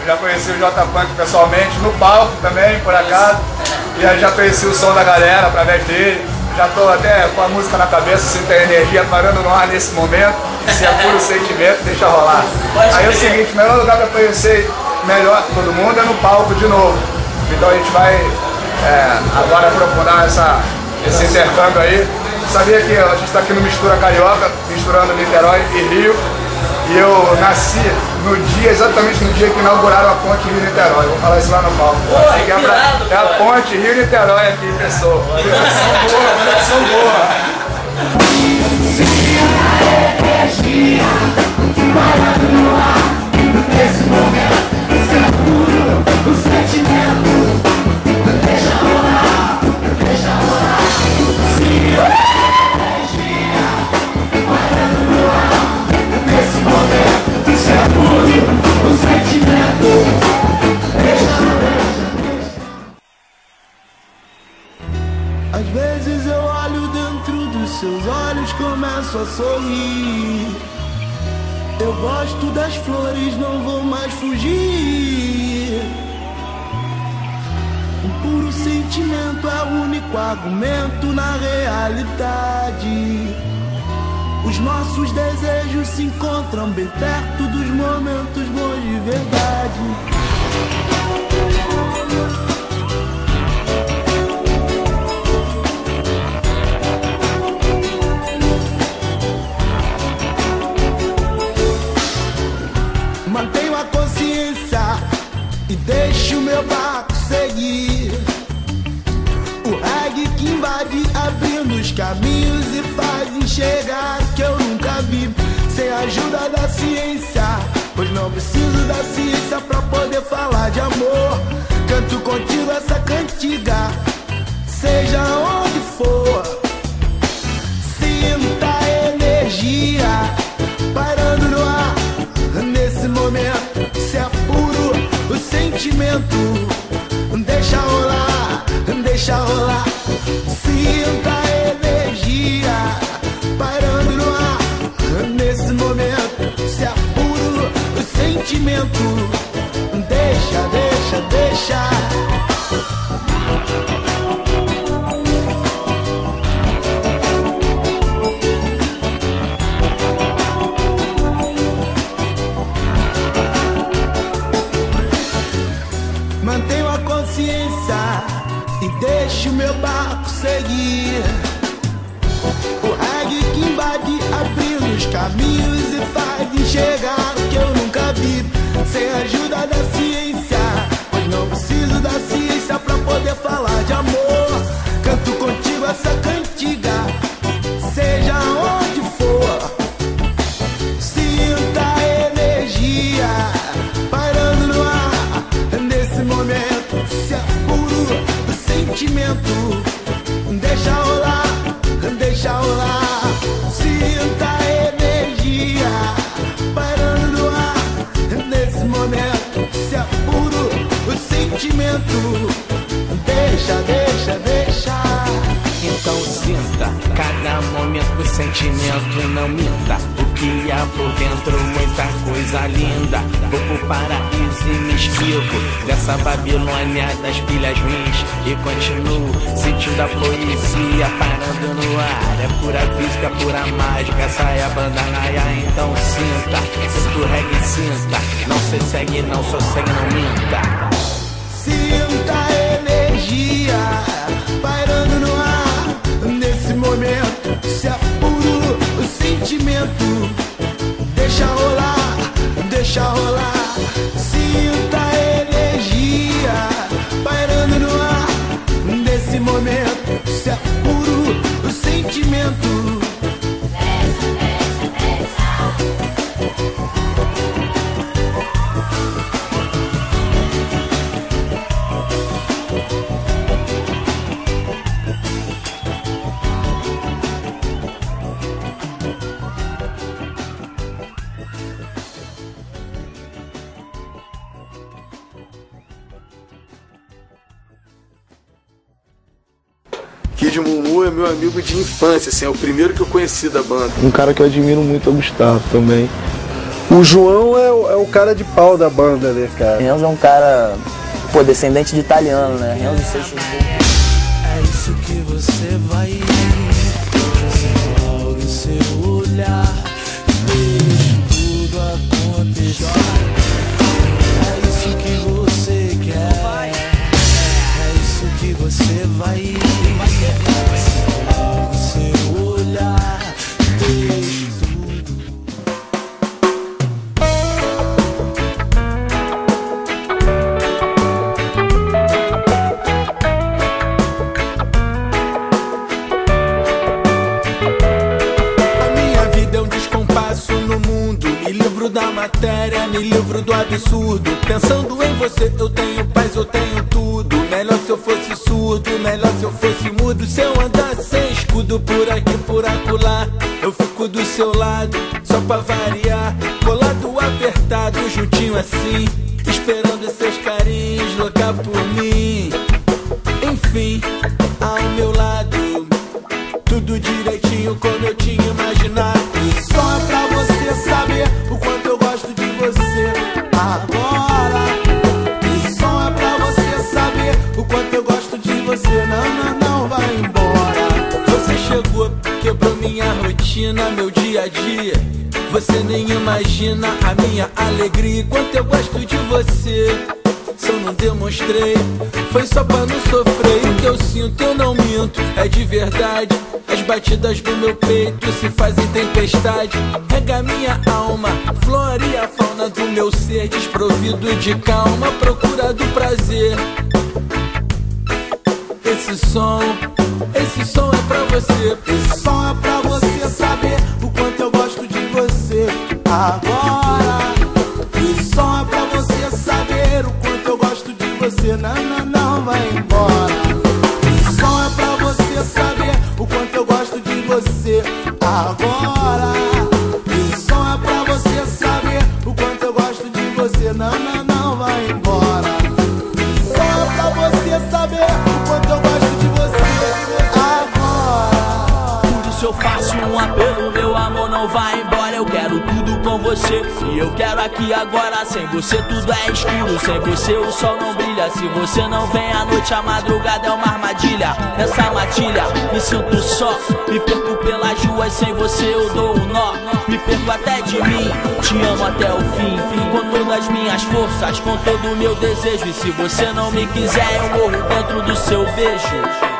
Eu já conheci o J Punk pessoalmente, no palco também, por acaso. E aí já conheci o som da galera através dele. Já tô até com a música na cabeça, sinto a energia parando no ar nesse momento. Se é puro sentimento, deixa rolar. Aí é o seguinte, o melhor lugar para conhecer melhor todo mundo é no palco de novo. Então a gente vai é, agora aprofundar essa, esse intercâmbio aí. Sabia que a gente está aqui no Mistura Carioca, misturando Niterói e Rio. E eu nasci no dia, exatamente no dia que inauguraram a ponte Rio-Niterói. Vou falar isso lá no palco. Porra, é, pra, é a ponte Rio-Niterói aqui em pessoa. Conexão boa, conexão boa. Vezes eu olho dentro dos seus olhos, começo a sorrir. Eu gosto das flores, não vou mais fugir. Um puro sentimento é o único argumento na realidade. Os nossos desejos se encontram bem perto dos momentos bons de verdade. Os caminhos e faz enxergar que eu nunca vi. Sem a ajuda da ciência, pois não preciso da ciência pra poder falar de amor. Canto contigo essa cantiga, seja onde for. Sinta a energia parando no ar. Nesse momento, se é puro o sentimento, deixa rolar, deixa rolar. Deixo meu barco seguir. O reggae que invade, abrindo os caminhos e faz enxergar o que eu nunca vi. Sem ajuda sentimento, deixa rolar, deixa rolar. Sinta a energia parando no ar. Nesse momento, se é puro o sentimento, deixa, deixa, deixa. Então sinta cada momento sentimento não minta. Que há por dentro, muita coisa linda. Vou pro paraíso e me esquivo dessa Babilônia das pilhas ruins. E continuo sentindo a poesia parando no ar. É pura física, pura mágica. É a banda Naya, então sinta. Sinta o reggae, sinta. Não se segue, não sossegue, não minta. Sinta a energia Kid Mumu é meu amigo de infância, assim, é o primeiro que eu conheci da banda. Um cara que eu admiro muito é o Gustavo também. O João é, o- é o cara de pau da banda, né, cara? Renzo é um cara, pô, descendente de italiano, né? Renzo Seixas. É isso que você vai seu olhar tudo acontecer me livro do absurdo. Pensando em você, eu tenho paz, eu tenho tudo. Melhor se eu fosse surdo, melhor se eu fosse mudo. Se eu andasse sem escudo por aqui, por acolá, eu fico do seu lado, só pra variar. Colado, apertado, juntinho assim. Esperando seus carinhos louca por mim. Enfim, ao Você chegou, quebrou minha rotina, meu dia a dia. Você nem imagina a minha alegria quanto eu gosto de você. Se eu não demonstrei, foi só pra não sofrer. O que eu sinto, eu não minto, é de verdade. As batidas do meu peito se fazem tempestade. Rega minha alma, flora e a fauna do meu ser. Desprovido de calma, procura do prazer. Esse som, esse som é pra você. Esse som é pra você saber o quanto eu gosto de você agora. Esse som é pra você saber o quanto eu gosto de você. Não, não, não vai embora. Esse som é pra você saber o quanto eu gosto de você agora. Apelo, meu amor não vai embora. Eu quero tudo com você e eu quero aqui agora. Sem você tudo é escuro, sem você o sol não brilha. Se você não vem à noite, a madrugada é uma armadilha. Nessa matilha me sinto só, me perco pelas ruas. Sem você eu dou um nó, me perco até de mim. Te amo até o fim, com todas as minhas forças, com todo o meu desejo. E se você não me quiser, eu morro dentro do seu beijo.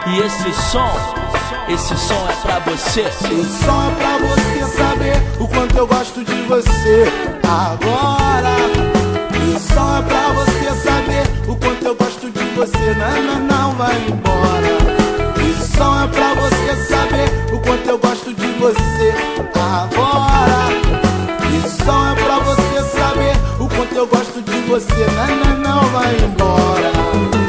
E esse som. Esse som é pra você. Esse som é pra você saber o quanto eu gosto de você agora. Esse som é pra você saber o quanto eu gosto de você. Não, não, não vai embora. Esse som é pra você saber o quanto eu gosto de você agora. Esse som é pra você saber o quanto eu gosto de você. Não, não, não vai embora.